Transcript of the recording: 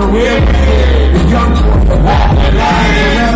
the real young boy from alive.